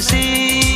see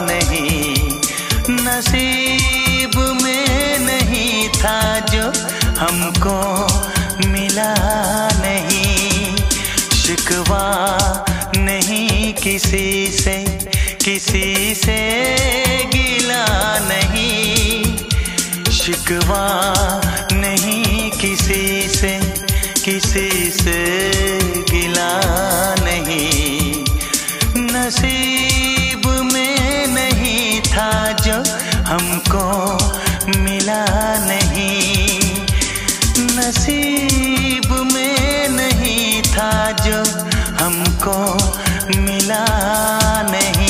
नहीं, नसीब में नहीं था जो हमको मिला नहीं। शिकवा नहीं किसी से किसी से गिला नहीं। शिकवा नहीं किसी से किसी से गिला नहीं। नसीब में नहीं था जो हमको मिला नहीं। नसीब में नहीं था जो हमको मिला नहीं।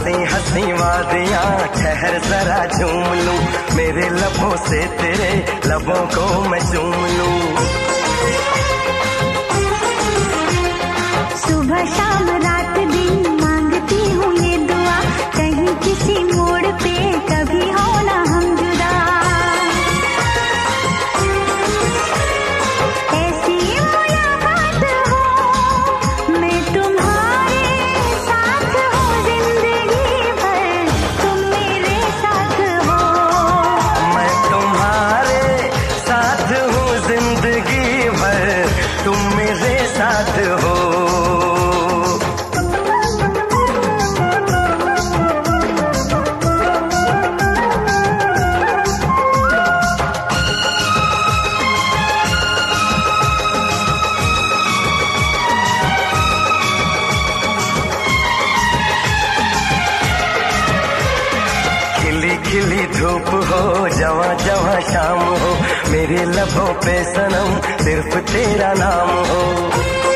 हँसी हँसी वादियाँ, ठहर जरा झूम लू। मेरे लबों से तेरे लबों को मैं चूम लूँ। सुबह शाम तेरे लभों पे सनम सिर्फ़ तेरा नाम हो।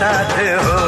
साथ हो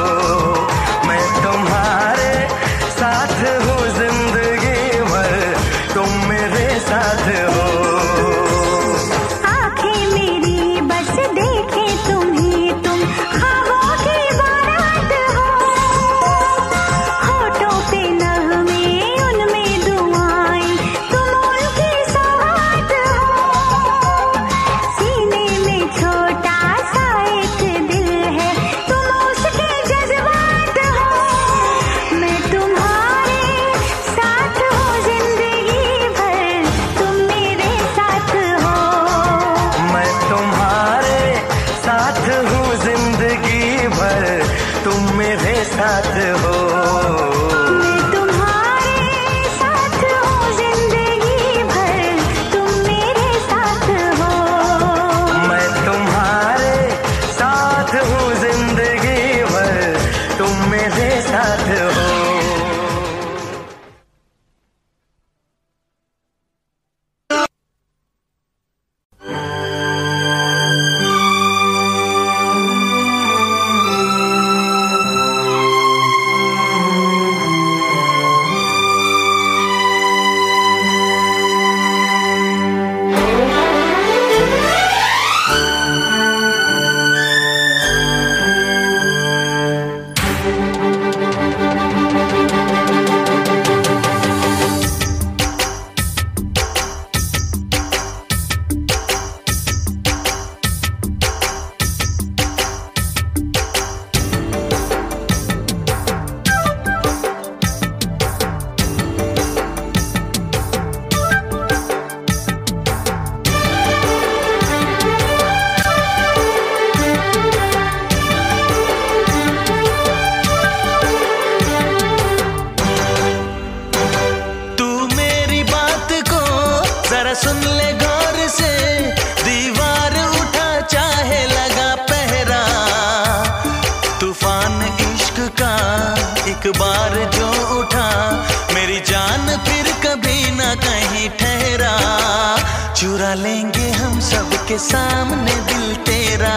चुरा लेंगे हम सबके सामने दिल तेरा।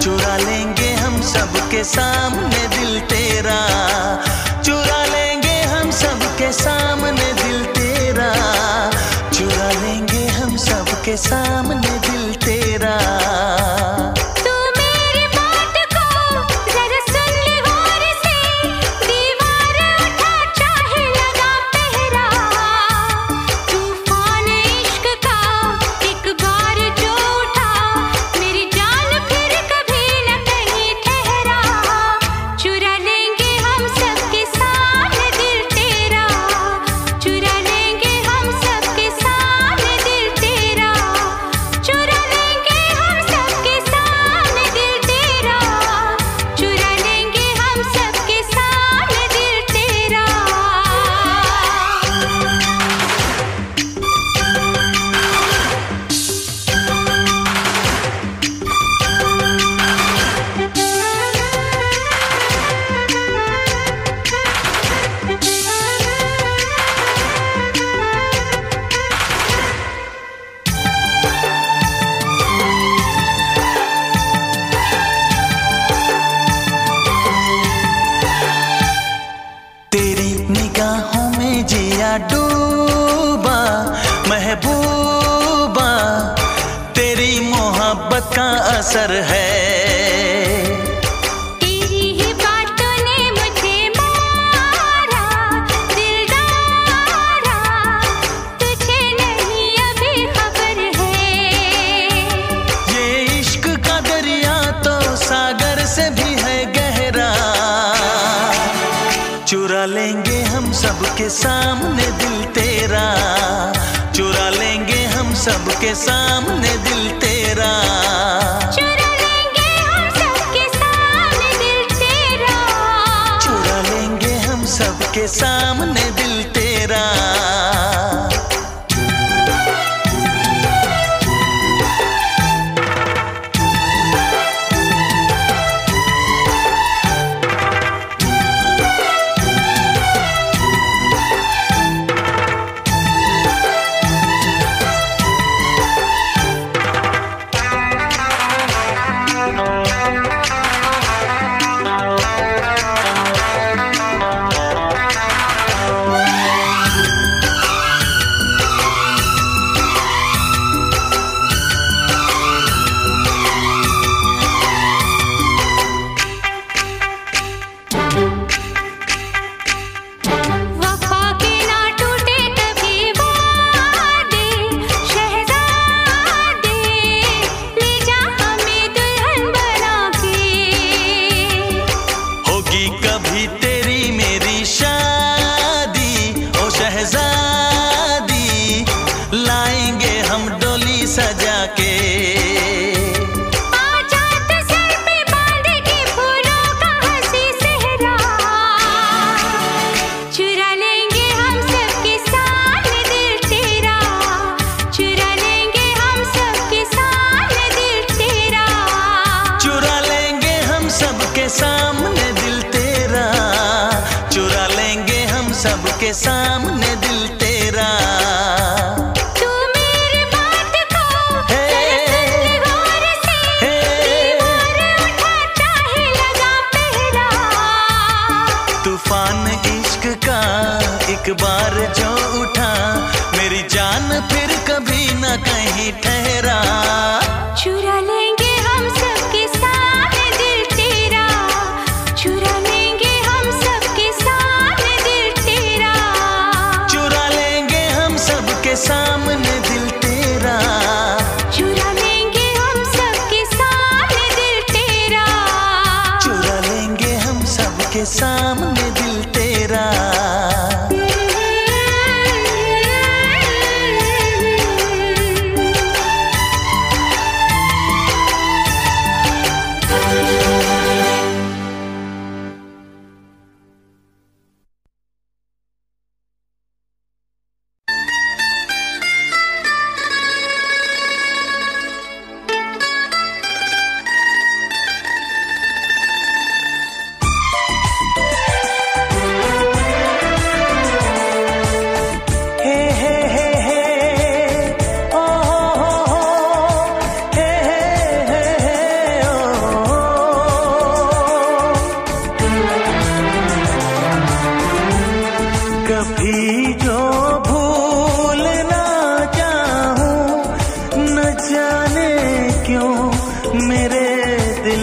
चुरा लेंगे हम सबके सामने दिल तेरा। चुरा लेंगे हम सबके सामने दिल तेरा। चुरा लेंगे हम सबके सामने दिल तेरा। सबके सामने दिल तेरा। चुरा लेंगे हम सबके सामने दिल तेरा। चुरा लेंगे हम सबके सामने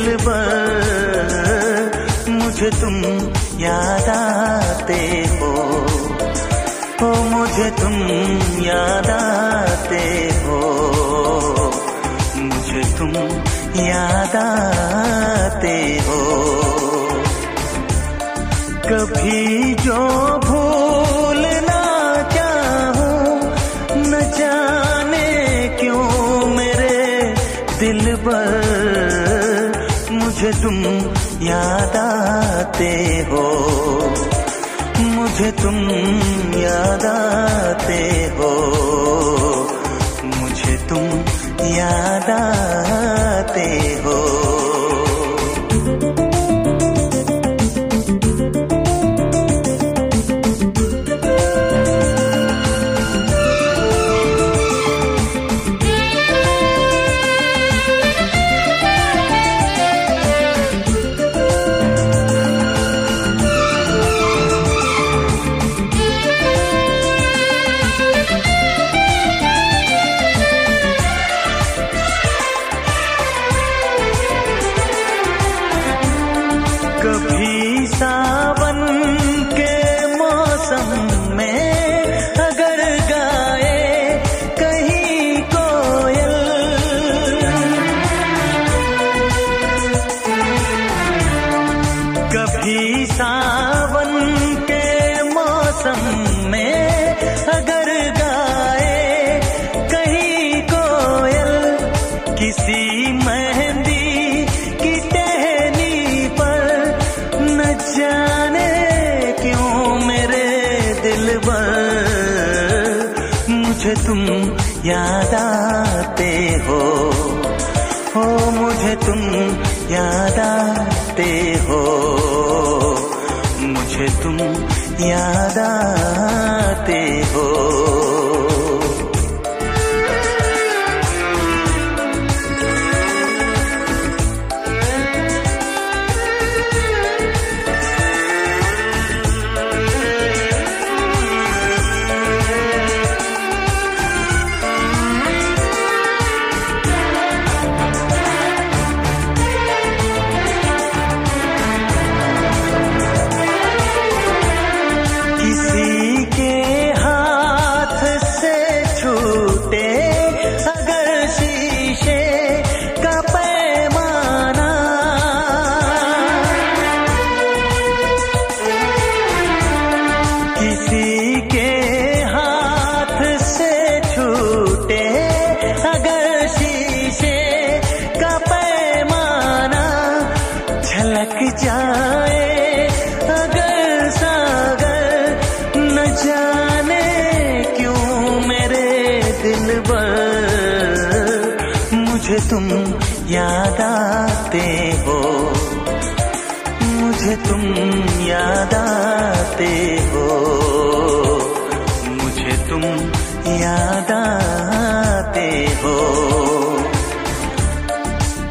दिल पर मुझे तुम याद आते हो। ओ, मुझे तुम याद आते हो। मुझे तुम याद आते हो। कभी जो याद आते हो। मुझे तुम याद आते हो। मुझे तुम याद आते याद आते हो। हो मुझे तुम याद आते हो। मुझे तुम याद आते हो। याद आते हो। मुझे तुम याद आते हो।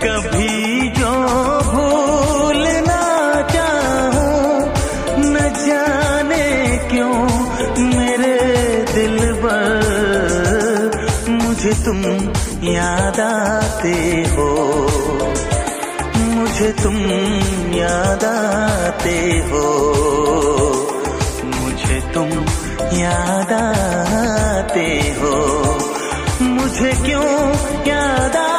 कभी जो भूलना चाहूँ, न जाने क्यों मेरे दिल पर मुझे तुम याद आते हो। मुझे तुम याद आते हो। मुझे तुम याद आते हो। मुझे क्यों याद आते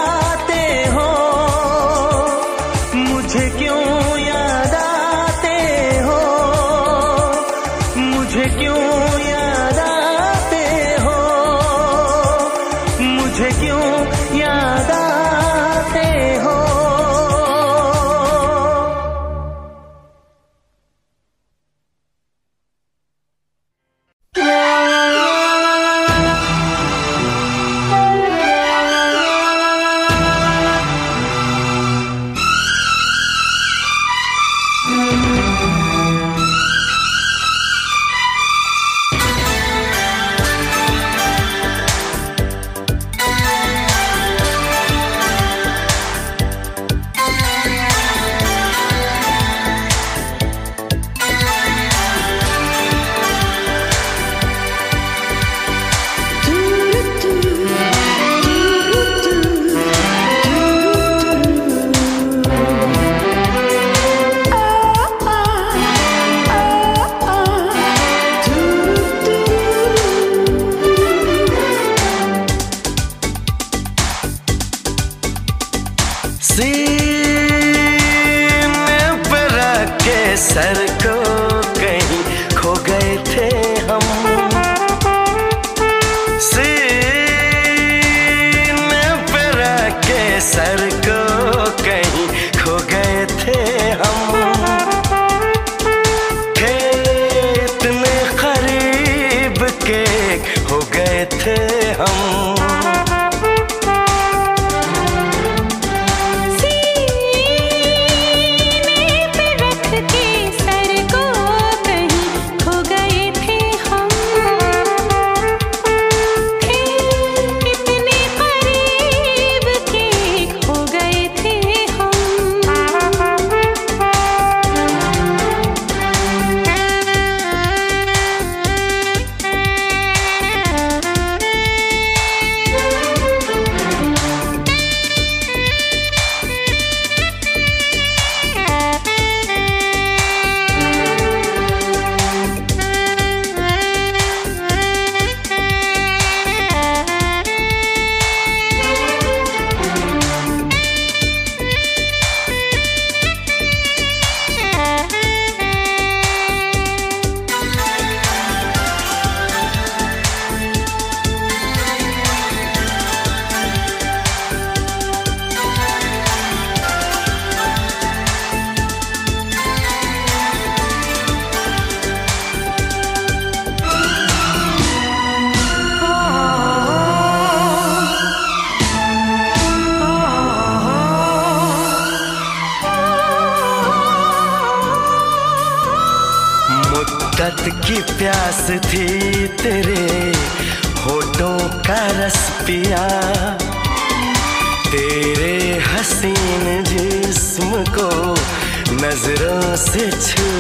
थी तेरे होठों का रस पिया। तेरे हसीन जिस्म को नज़रों से छू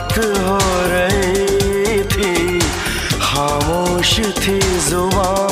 बात हो रही थी खामोश थी ज़ुबान।